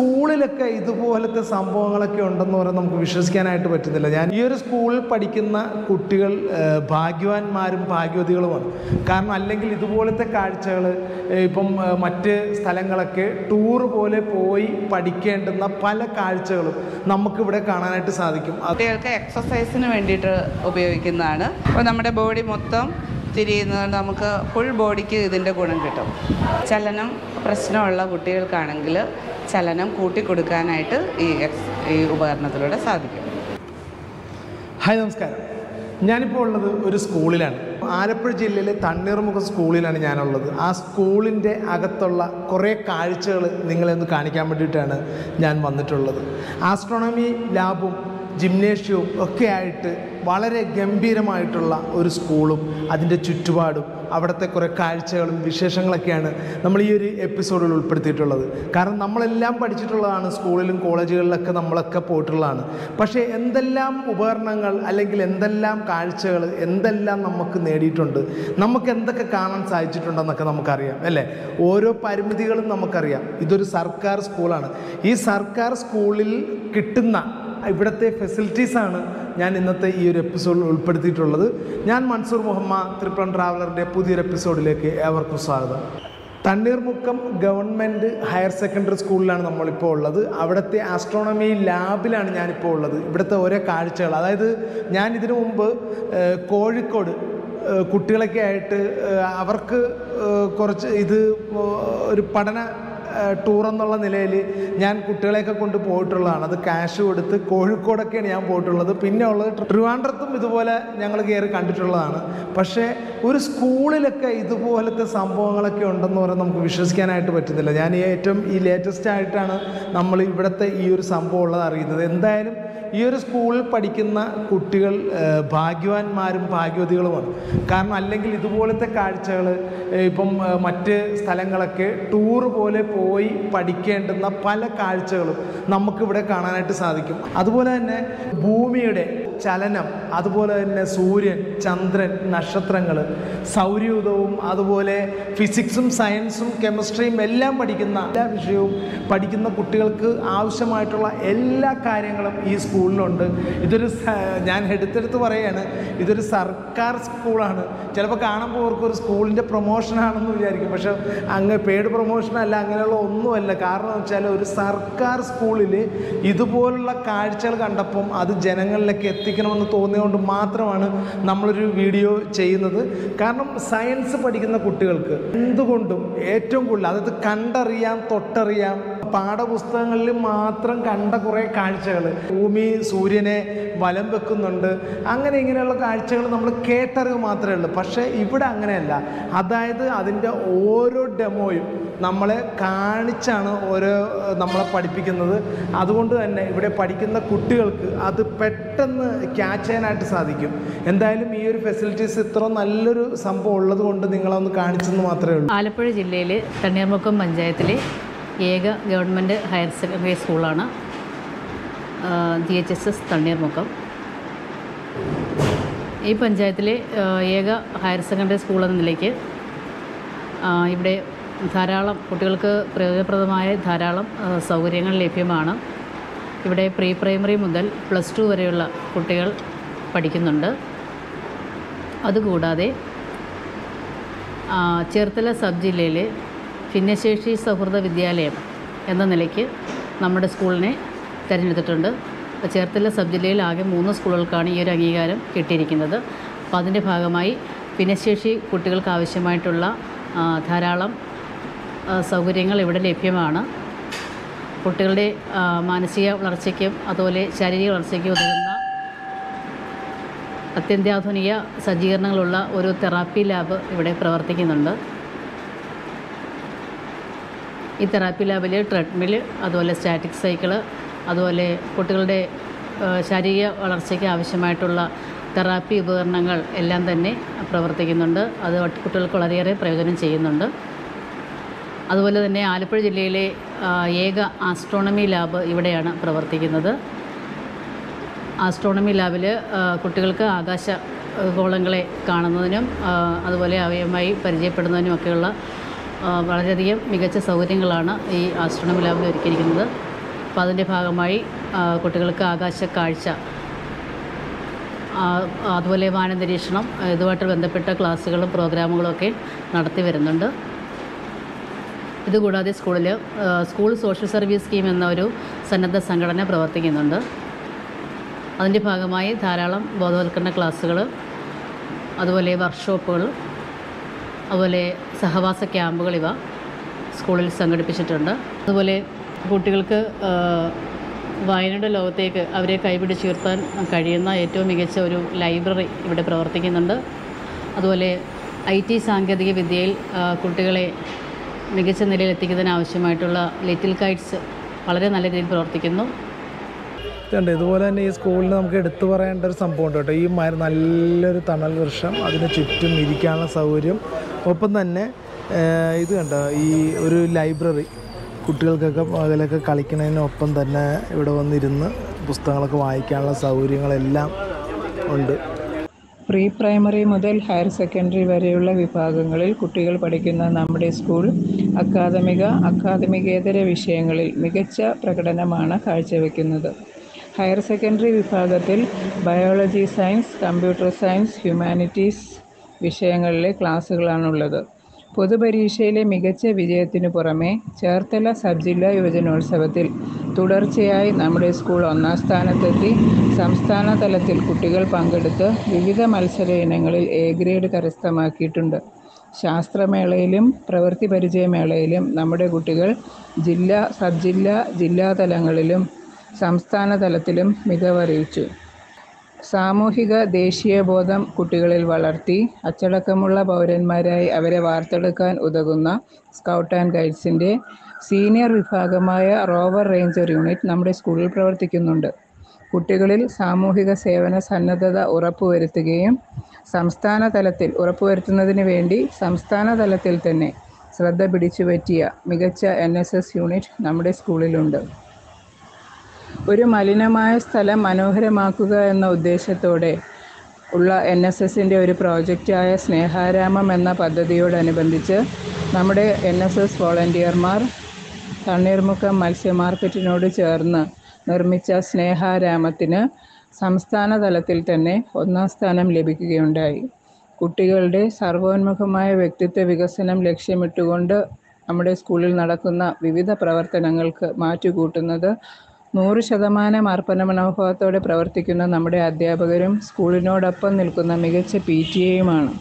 സ്കൂളിലൊക്കെ ഇതുപോലത്തെ സംഭവങ്ങളൊക്കെ ഉണ്ടെന്ന് പറയാൻ നമുക്ക് വിശ്വസിക്കാനായിട്ട് പറ്റുന്നില്ല. ഞാൻ ഈ ഒരു സ്കൂളിൽ പഠിക്കുന്ന കുട്ടികൾ ഭാഗ്യവാന്മാരും ഭാഗ്യവതികളുമാണ്. കാരണം അല്ലെങ്കിൽ ഇതുപോലത്തെ കാഴ്ചകൾ ഇപ്പം മറ്റ് സ്ഥലങ്ങളൊക്കെ ടൂർ പോലെ പോയി പഠിക്കേണ്ടുന്ന പല കാഴ്ചകളും നമുക്കിവിടെ കാണാനായിട്ട് സാധിക്കും. കുട്ടികൾക്ക് എക്സസൈസിന് വേണ്ടിയിട്ട് ഉപയോഗിക്കുന്നതാണ്. അപ്പോൾ നമ്മുടെ ബോഡി മൊത്തം തിരിയുന്നത് നമുക്ക് ഫുൾ ബോഡിക്ക് ഇതിന്റെ ഗുണം കിട്ടും. ചലനം പ്രശ്നമുള്ള കുട്ടികൾക്കാണെങ്കിൽ ചലനം കൂട്ടിക്കൊടുക്കാനായിട്ട് ഈ ഈ ഉപകരണത്തിലൂടെ സാധിക്കും. ഹായ് നമസ്കാരം. ഞാനിപ്പോൾ ഉള്ളത് ഒരു സ്കൂളിലാണ്. ആലപ്പുഴ ജില്ലയിലെ തണ്ണീർമുഖ സ്കൂളിലാണ് ഞാനുള്ളത്. ആ സ്കൂളിന്റെ അകത്തുള്ള കുറേ കാഴ്ചകൾ നിങ്ങളെ ഒന്ന് കാണിക്കാൻ വേണ്ടിയിട്ടാണ് ഞാൻ വന്നിട്ടുള്ളത്. ആസ്ട്രോണമി ലാബും ജിംനേഷ്യവും ഒക്കെ ആയിട്ട് വളരെ ഗംഭീരമായിട്ടുള്ള ഒരു സ്കൂളും അതിന്റെ ചുറ്റുപാടും അവിടുത്തെ കുറേ കാഴ്ചകളും വിശേഷങ്ങളൊക്കെയാണ് നമ്മൾ ഈ ഒരു എപ്പിസോഡിൽ ഉൾപ്പെടുത്തിയിട്ടുള്ളത്. കാരണം നമ്മളെല്ലാം പഠിച്ചിട്ടുള്ളതാണ് സ്കൂളിലും കോളേജുകളിലൊക്കെ നമ്മളൊക്കെ പോയിട്ടുള്ളതാണ്. പക്ഷേ എന്തെല്ലാം ഉപകരണങ്ങൾ അല്ലെങ്കിൽ എന്തെല്ലാം കാഴ്ചകൾ എന്തെല്ലാം നമുക്ക് നേടിയിട്ടുണ്ട് നമുക്ക് എന്തൊക്കെ കാണാൻ സാധിച്ചിട്ടുണ്ടെന്നൊക്കെ നമുക്കറിയാം അല്ലേ? ഓരോ പരിമിതികളും നമുക്കറിയാം. ഇതൊരു സർക്കാർ സ്കൂളാണ്. ഈ സർക്കാർ സ്കൂളിൽ കിട്ടുന്ന ഇവിടുത്തെ ഫെസിലിറ്റീസാണ് ഞാൻ ഇന്നത്തെ ഈ ഒരു എപ്പിസോഡിൽ ഉൾപ്പെടുത്തിയിട്ടുള്ളത്. ഞാൻ മൻസൂർ മുഹമ്മദ് ത്രിപ്ലം ട്രാവലറിന്റെ പുതിയൊരു എപ്പിസോഡിലേക്ക് ഏവർക്കും സ്വാഗതം. തണ്ണീർമുക്കം ഗവൺമെന്റ് ഹയർ സെക്കൻഡറി സ്കൂളിലാണ് നമ്മളിപ്പോൾ ഉള്ളത്. അവിടുത്തെ ആസ്ട്രോണമി ലാബിലാണ് ഞാനിപ്പോൾ ഉള്ളത്. ഇവിടുത്തെ ഓരോ കാഴ്ചകൾ. അതായത് ഞാൻ ഇതിനു മുമ്പ് കോഴിക്കോട് കുട്ടികളൊക്കെ ആയിട്ട് അവർക്ക് കുറച്ച് ഇത് ഒരു പഠന ടൂർ എന്നുള്ള നിലയിൽ ഞാൻ കുട്ടികളെയൊക്കെ കൊണ്ട് പോയിട്ടുള്ളതാണ്. അത് ക്യാഷ് കൊടുത്ത് കോഴിക്കോടൊക്കെയാണ് ഞാൻ പോയിട്ടുള്ളത്. പിന്നെ ഉള്ളത് ട്രിവാൻഡ്രത്തും ഇതുപോലെ ഞങ്ങൾ കയറി കണ്ടിട്ടുള്ളതാണ്. പക്ഷേ ഒരു സ്കൂളിലൊക്കെ ഇതുപോലത്തെ സംഭവങ്ങളൊക്കെ ഉണ്ടെന്ന് പറയാൻ നമുക്ക് വിശ്വസിക്കാനായിട്ട് പറ്റുന്നില്ല. ഞാൻ ഏറ്റവും ഈ ലേറ്റസ്റ്റ് ആയിട്ടാണ് നമ്മൾ ഇവിടുത്തെ ഈ ഒരു സംഭവം ഉള്ളത് അറിയുന്നത്. എന്തായാലും ഈ ഒരു സ്കൂളിൽ പഠിക്കുന്ന കുട്ടികൾ ഭാഗ്യവാന്മാരും ഭാഗ്യവതികളുമാണ് കാരണം അല്ലെങ്കിൽ ഇതുപോലത്തെ കാഴ്ചകൾ ഇപ്പം മറ്റ് സ്ഥലങ്ങളൊക്കെ ടൂർ പോലെ പോയി പഠിക്കേണ്ടുന്ന പല കാഴ്ചകളും നമുക്കിവിടെ കാണാനായിട്ട് സാധിക്കും. അതുപോലെ തന്നെ ഭൂമിയുടെ ചലനം അതുപോലെ തന്നെ സൂര്യൻ ചന്ദ്രൻ നക്ഷത്രങ്ങൾ സൗരയൂഥവും അതുപോലെ ഫിസിക്സും സയൻസും കെമിസ്ട്രിയും എല്ലാം പഠിക്കുന്ന എല്ലാ വിഷയവും പഠിക്കുന്ന കുട്ടികൾക്ക് ആവശ്യമായിട്ടുള്ള എല്ലാ കാര്യങ്ങളും ഈ സ്കൂളിലുണ്ട്. ഇതൊരു ഞാൻ എടുത്തെടുത്ത് പറയുകയാണ് ഇതൊരു സർക്കാർ സ്കൂളാണ്. ചിലപ്പോൾ കാണുമ്പോൾ അവർക്ക് ഒരു സ്കൂളിന്റെ പ്രൊമോഷനാണെന്ന് വിചാരിക്കും. പക്ഷെ അങ്ങ് പെയ്ഡ് പ്രൊമോഷനല്ല അങ്ങനെയുള്ള ഒന്നുമല്ല. കാരണം എന്ന് വെച്ചാൽ ഒരു സർക്കാർ സ്കൂളിൽ ഇതുപോലുള്ള കാഴ്ചകൾ കണ്ടപ്പം അത് ജനങ്ങളിലേക്ക് എത്തിക്കണമെന്ന് തോന്നിയതുകൊണ്ട് മാത്രമാണ് നമ്മളൊരു വീഡിയോ ചെയ്യുന്നത്. കാരണം സയൻസ് പഠിക്കുന്ന കുട്ടികൾക്ക് എന്തുകൊണ്ടും ഏറ്റവും കൂടുതൽ അതായത് കണ്ടറിയാം തൊട്ടറിയാം പാഠപുസ്തകങ്ങളിൽ മാത്രം കണ്ട കുറേ കാഴ്ചകൾ. ഭൂമി സൂര്യനെ വലം വെക്കുന്നുണ്ട്. അങ്ങനെ ഇങ്ങനെയുള്ള കാഴ്ചകൾ നമ്മൾ കേട്ടറിവ് മാത്രമേ ഉള്ളൂ. പക്ഷേ ഇവിടെ അങ്ങനെയല്ല. അതായത് അതിന്റെ ഓരോ ഡെമോയും നമ്മളെ കാണിച്ചാണ് ഓരോ നമ്മളെ പഠിപ്പിക്കുന്നത്. അതുകൊണ്ട് തന്നെ ഇവിടെ പഠിക്കുന്ന കുട്ടികൾക്ക് അത് പെട്ടെന്ന് ക്യാച്ച് ചെയ്യാനായിട്ട് സാധിക്കും. എന്തായാലും ഈ ഒരു ഫെസിലിറ്റീസ് ഇത്ര നല്ലൊരു സംഭവം ഉള്ളത് കൊണ്ട് നിങ്ങളൊന്ന് കാണിച്ചെന്ന് മാത്രമേ ഉള്ളൂ. ആലപ്പുഴ ജില്ലയിൽ തണ്ണീർമുക്കം പഞ്ചായത്തിലെ ഏക ഗവൺമെന്റ് ഹയർ സെക്കൻഡറി സ്കൂളാണ് G H S S Thanneermukkam. ഈ പഞ്ചായത്തിലെ ഏക ഹയർ സെക്കൻഡറി സ്കൂൾ എന്ന നിലയ്ക്ക് ഇവിടെ ധാരാളം കുട്ടികൾക്ക് പ്രയോജനപ്രദമായ ധാരാളം സൗകര്യങ്ങൾ ലഭ്യമാണ്. ഇവിടെ പ്രീ പ്രൈമറി മുതൽ പ്ലസ് ടു വരെയുള്ള കുട്ടികൾ പഠിക്കുന്നുണ്ട്. അതുകൂടാതെ ചേർത്തല സബ് ജില്ലയിലെ ഭിന്നശേഷി സൗഹൃദ വിദ്യാലയം എന്ന നിലയ്ക്ക് നമ്മുടെ സ്കൂളിനെ തിരഞ്ഞെടുത്തിട്ടുണ്ട്. ചേർത്തല സബ് ജില്ലയിൽ ആകെ മൂന്ന് സ്കൂളുകൾക്കാണ് ഈ ഒരു അംഗീകാരം കിട്ടിയിരിക്കുന്നത്. അപ്പോൾ അതിന്റെ ഭാഗമായി ഭിന്നശേഷി കുട്ടികൾക്ക് ആവശ്യമായിട്ടുള്ള ധാരാളം സൗകര്യങ്ങൾ ഇവിടെ ലഭ്യമാണ്. കുട്ടികളുടെ മാനസിക വളർച്ചയ്ക്കും അതുപോലെ ശാരീരിക വളർച്ചയ്ക്കും ഉതകുന്ന അത്യന്താധുനിക സജ്ജീകരണങ്ങളുള്ള ഒരു തെറാപ്പി ലാബ് ഇവിടെ പ്രവർത്തിക്കുന്നുണ്ട്. ഈ തെറാപ്പി ലാബിൽ ട്രെഡ്മിൽ അതുപോലെ സ്റ്റാറ്റിക് സൈക്കിൾ അതുപോലെ കുട്ടികളുടെ ശാരീരിക വളർച്ചയ്ക്ക് ആവശ്യമായിട്ടുള്ള തെറാപ്പി ഉപകരണങ്ങൾ എല്ലാം തന്നെ പ്രവർത്തിക്കുന്നുണ്ട്. അത് കുട്ടികൾക്ക് വളരെയേറെ പ്രയോജനം ചെയ്യുന്നുണ്ട്. അതുപോലെ തന്നെ ആലപ്പുഴ ജില്ലയിലെ ഏക ആസ്ട്രോണമി ലാബ് ഇവിടെയാണ് പ്രവർത്തിക്കുന്നത്. ആസ്ട്രോണമി ലാബിൽ കുട്ടികൾക്ക് ആകാശ ഗോളങ്ങളെ കാണുന്നതിനും അതുപോലെ അവയുമായി പരിചയപ്പെടുന്നതിനുമൊക്കെയുള്ള വളരെയധികം മികച്ച സൗകര്യങ്ങളാണ് ഈ ആസ്ട്രോണമി ലാബിൽ ഒരുക്കിയിരിക്കുന്നത്. അപ്പോൾ അതിന്റെ ഭാഗമായി കുട്ടികൾക്ക് ആകാശ കാഴ്ച അതുപോലെ വാനനിരീക്ഷണം ഇതുമായിട്ട് ബന്ധപ്പെട്ട ക്ലാസ്സുകളും പ്രോഗ്രാമുകളും ഒക്കെ നടത്തി വരുന്നുണ്ട്. ഇതുകൂടാതെ സ്കൂളിൽ സ്കൂൾ സോഷ്യൽ സർവീസ് സ്കീം എന്ന ഒരു സന്നദ്ധ സംഘടന പ്രവർത്തിക്കുന്നുണ്ട്. അതിന്റെ ഭാഗമായി ധാരാളം ബോധവൽക്കരണ ക്ലാസ്സുകൾ അതുപോലെ വർക്ക്ഷോപ്പുകൾ അതുപോലെ സഹവാസ ക്യാമ്പുകൾ ഇവ സ്കൂളിൽ സംഘടിപ്പിച്ചിട്ടുണ്ട്. അതുപോലെ കുട്ടികൾക്ക് വായനയുടെ ലോകത്തേക്ക് അവരെ കൈപിടിച്ചുയർത്താൻ കഴിയുന്ന ഏറ്റവും മികച്ച ഒരു ലൈബ്രറി ഇവിടെ പ്രവർത്തിക്കുന്നുണ്ട്. അതുപോലെ ഐ ടി സാങ്കേതിക വിദ്യയിൽ കുട്ടികളെ മികച്ച നിലയിൽ എത്തിക്കുന്നതിന് ആവശ്യമായിട്ടുള്ള ലിറ്റിൽ കൈറ്റ്സ് വളരെ നല്ല രീതിയിൽ പ്രവർത്തിക്കുന്നു. ഇതുണ്ട്. ഇതുപോലെ തന്നെ ഈ സ്കൂളിൽ നമുക്ക് എടുത്തു പറയേണ്ട ഒരു സംഭവം ഉണ്ട് കേട്ടോ. ഈ മര നല്ലൊരു തണൽ വൃക്ഷം അതിന് ചുറ്റും ഇരിക്കാനുള്ള സൗകര്യം. ഒപ്പം തന്നെ ഇത് കണ്ടോ? ഈ ഒരു ലൈബ്രറി കുട്ടികൾക്കൊക്കെ അതിലൊക്കെ കളിക്കുന്നതിനൊപ്പം തന്നെ ഇവിടെ വന്നിരുന്ന് പുസ്തകങ്ങളൊക്കെ വായിക്കാനുള്ള സൗകര്യങ്ങളെല്ലാം ഉണ്ട്. പ്രീ പ്രൈമറി മുതൽ ഹയർ സെക്കൻഡറി വരെയുള്ള വിഭാഗങ്ങളിൽ കുട്ടികൾ പഠിക്കുന്ന നമ്മുടെ സ്കൂൾ അക്കാദമിക അക്കാദമികേതര വിഷയങ്ങളിൽ മികച്ച പ്രകടനമാണ് കാഴ്ചവെക്കുന്നത്. ഹയർ സെക്കൻഡറി വിഭാഗത്തിൽ biology science computer science humanities വിഷയങ്ങളിലെ ക്ലാസ്സുകളാണുള്ളത്. പൊതുപരീക്ഷയിലെ മികച്ച വിജയത്തിനു പുറമെ ചേർത്തല സബ് ജില്ലാ യുവജനോത്സവത്തിൽ തുടർച്ചയായി നമ്മുടെ സ്കൂൾ ഒന്നാം സ്ഥാനത്തെത്തി സംസ്ഥാന തലത്തിൽ കുട്ടികൾ പങ്കെടുത്ത് വിവിധ മത്സര ഇനങ്ങളിൽ എ ഗ്രേഡ് കരസ്ഥമാക്കിയിട്ടുണ്ട്. ശാസ്ത്രമേളയിലും പ്രവൃത്തി പരിചയമേളയിലും നമ്മുടെ കുട്ടികൾ ജില്ലാ സബ് ജില്ലാ ജില്ലാ തലങ്ങളിലും സംസ്ഥാന തലത്തിലും മികവറിയിച്ചു. സാമൂഹിക ദേശീയബോധം കുട്ടികളിൽ വളർത്തി അച്ചടക്കമുള്ള പൗരന്മാരായി അവരെ വാർത്തെടുക്കാൻ ഉതകുന്ന സ്കൗട്ട് ആൻഡ് ഗൈഡ്സിന്റെ സീനിയർ വിഭാഗമായ റോവർ റേഞ്ചർ യൂണിറ്റ് നമ്മുടെ സ്കൂളിൽ പ്രവർത്തിക്കുന്നുണ്ട്. കുട്ടികളിൽ സാമൂഹിക സേവന സന്നദ്ധത ഉറപ്പുവരുത്തുകയും സംസ്ഥാന തലത്തിൽ ഉറപ്പുവരുത്തുന്നതിന് വേണ്ടി സംസ്ഥാന തലത്തിൽ തന്നെ ശ്രദ്ധ പിടിച്ചുപറ്റിയ മികച്ച എൻ യൂണിറ്റ് നമ്മുടെ സ്കൂളിലുണ്ട്. ഒരു മലിനമായ സ്ഥലം മനോഹരമാക്കുക എന്ന ഉദ്ദേശത്തോടെ ഉള്ള എൻ എസ് എസിന്റെ ഒരു പ്രോജക്റ്റായ സ്നേഹാരാമം എന്ന പദ്ധതിയോടനുബന്ധിച്ച് നമ്മുടെ എൻ എസ് എസ് വോളണ്ടിയർമാർ തണ്ണീർമുക്കം മത്സ്യ മാർക്കറ്റിനോട് ചേർന്ന് നിർമ്മിച്ച സ്നേഹാരാമത്തിന് സംസ്ഥാന തലത്തിൽ തന്നെ ഒന്നാം സ്ഥാനം ലഭിക്കുകയുണ്ടായി. കുട്ടികളുടെ സർവോന്മുഖമായ വ്യക്തിത്വ വികസനം ലക്ഷ്യമിട്ടുകൊണ്ട് നമ്മുടെ സ്കൂളിൽ നടക്കുന്ന വിവിധ പ്രവർത്തനങ്ങൾക്ക് മാറ്റുകൂട്ടുന്നത് നൂറ് ശതമാനം അർപ്പണ മനോഭാവത്തോടെ പ്രവർത്തിക്കുന്ന നമ്മുടെ അധ്യാപകരും സ്കൂളിനോടൊപ്പം നിൽക്കുന്ന മികച്ച പി ടി എയുമാണ്.